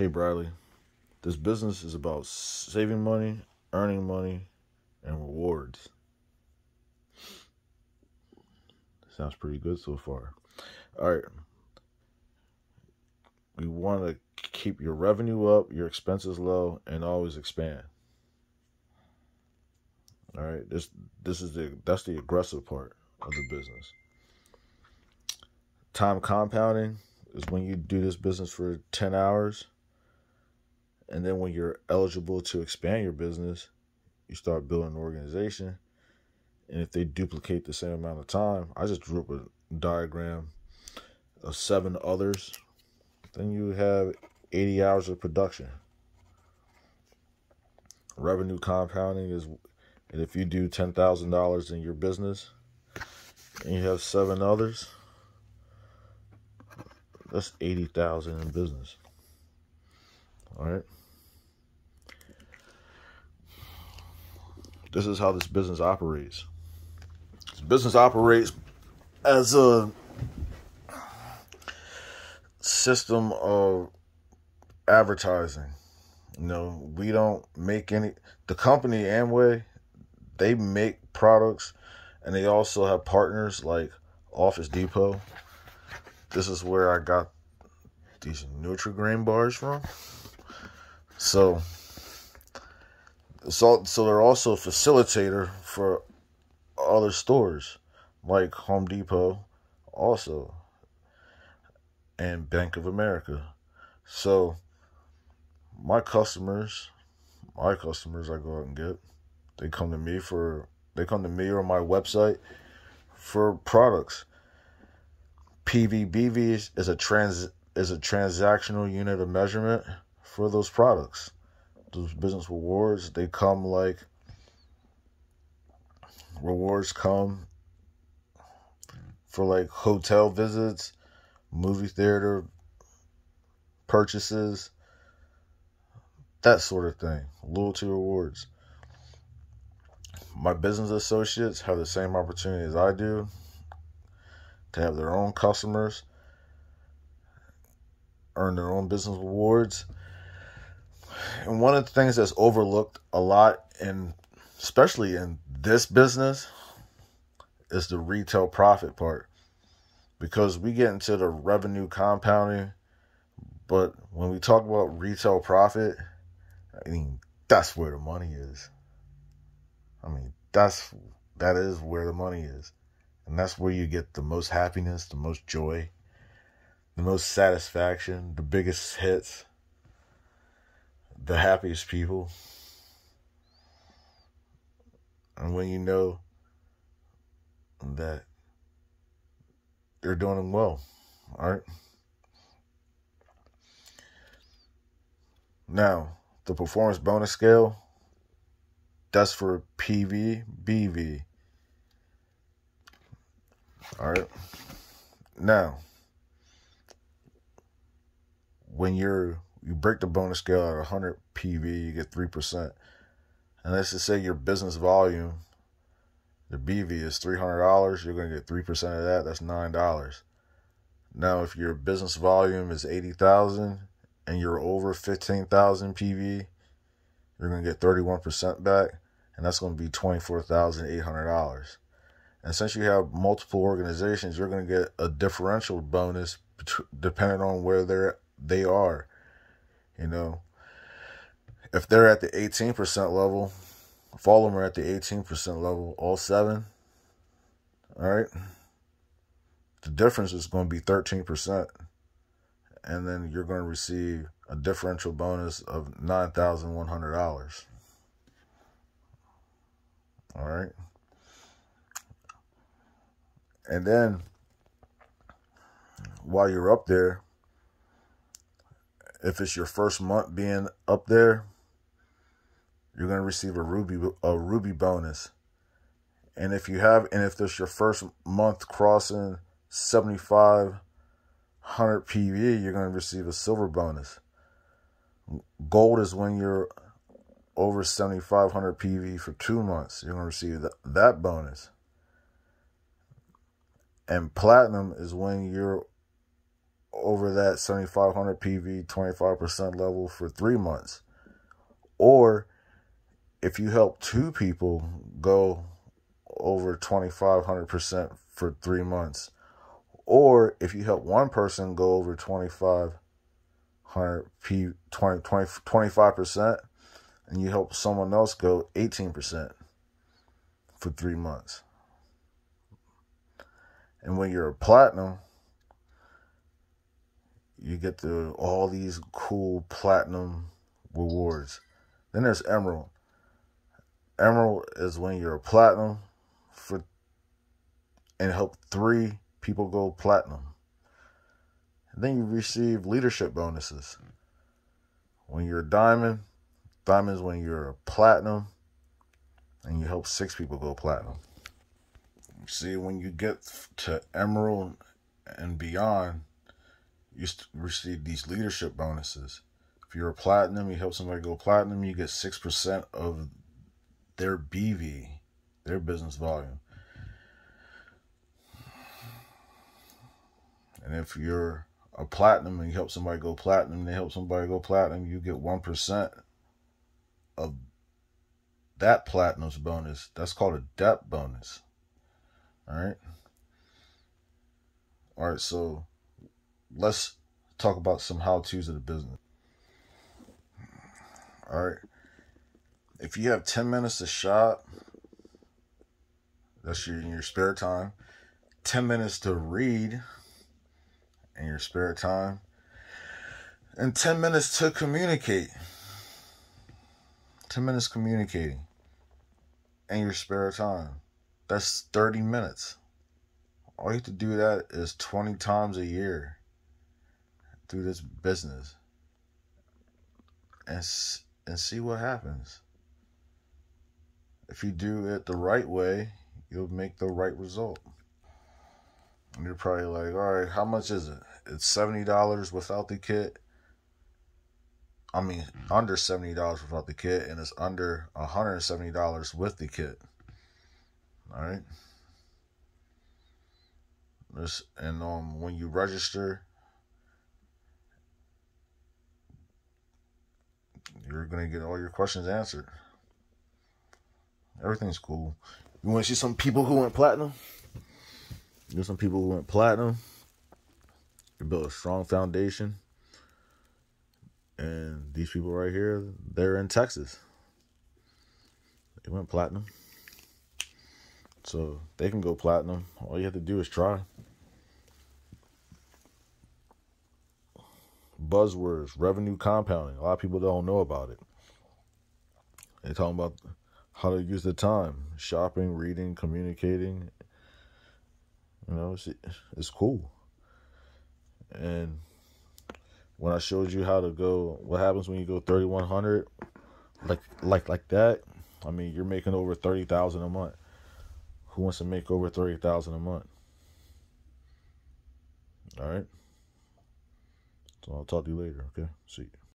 Hey, Bradley, this business is about saving money, earning money, and rewards. Sounds pretty good so far. All right. We want to keep your revenue up, your expenses low, and always expand. All right. This this is the that's the aggressive part of the business. Time compounding is when you do this business for 10 hours and then when you're eligible to expand your business, you start building an organization. And if they duplicate the same amount of time, I just drew up a diagram of seven others, then you have 80 hours of production. Revenue compounding is, and if you do $10,000 in your business and you have seven others, that's 80,000 in business. All right. This is how this business operates. This business operates as a system of advertising. You know, we don't make any the company Amway, they make products and they also have partners like Office Depot. This is where I got these Nutri-Grain bars from. So so, so they're also a facilitator for other stores like Home Depot, also, and Bank of America. So, my customers, my customers, I go out and get. They come to me for they come to me or my website for products. PVBV is, is a trans is a transactional unit of measurement for those products those business rewards, they come like rewards come for like hotel visits, movie theater purchases, that sort of thing. Loyalty rewards. My business associates have the same opportunity as I do to have their own customers, earn their own business rewards and one of the things that's overlooked a lot and especially in this business is the retail profit part. Because we get into the revenue compounding but when we talk about retail profit i mean that's where the money is. I mean that's that is where the money is. And that's where you get the most happiness the most joy the most satisfaction the biggest hits the happiest people. And when you know that they're doing well, all right? Now, the performance bonus scale, that's for PV, BV. All right. Now, when you're you break the bonus scale at 100 PV, you get 3%. And let's just say your business volume, the BV is $300, you're going to get 3% of that. That's $9. Now, if your business volume is 80,000 and you're over 15,000 PV, you're going to get 31% back, and that's going to be $24,800. And since you have multiple organizations, you're going to get a differential bonus depending on where they're they are. You know, if they're at the 18% level, if all of them are at the 18% level, all seven, all right, the difference is going to be 13%. And then you're going to receive a differential bonus of $9,100. All right. And then while you're up there, if it's your first month being up there, you're gonna receive a ruby a ruby bonus. And if you have and if this your first month crossing 7500 PV, you're gonna receive a silver bonus. Gold is when you're over 7500 PV for two months. You're gonna receive that, that bonus. And platinum is when you're over that 7500 PV 25% level for three months. Or if you help two people go over 2500% for three months. Or if you help one person go over 2500 P 20, 20, 25% and you help someone else go 18% for three months. And when you're a platinum, you get the all these cool platinum rewards. Then there's emerald. Emerald is when you're a platinum for and help three people go platinum. And then you receive leadership bonuses. When you're a diamond, diamond is when you're a platinum and you help six people go platinum. See, when you get to emerald and beyond, you receive these leadership bonuses. If you're a platinum, you help somebody go platinum, you get 6% of their BV, their business volume. And if you're a platinum and you help somebody go platinum, they help somebody go platinum, you get 1% of that platinum's bonus. That's called a depth bonus. All right. All right. So let's talk about some how to's of the business. All right. If you have 10 minutes to shop, that's your, in your spare time, 10 minutes to read in your spare time, and 10 minutes to communicate. 10 minutes communicating in your spare time. That's 30 minutes. All you have to do that is 20 times a year through this business and and see what happens. If you do it the right way, you'll make the right result. And you're probably like, all right, how much is it? It's seventy dollars without the kit. I mean, under seventy dollars without the kit, and it's under hundred and seventy dollars with the kit. All right. This and um when you register, you're gonna get all your questions answered. Everything's cool. You want to see some people who went platinum? There's some people who went platinum. They built a strong foundation. And these people right here, they're in Texas. They went platinum. So they can go platinum. All you have to do is try. Buzzwords, revenue compounding. A lot of people don't know about it. They're talking about how to use the time, shopping, reading, communicating. You know, it's, it's cool. And when I showed you how to go, what happens when you go 3100, like like like that. I mean, you're making over thirty thousand a month who wants to make over 30000 a month. All right. So I'll talk to you later, okay? See you.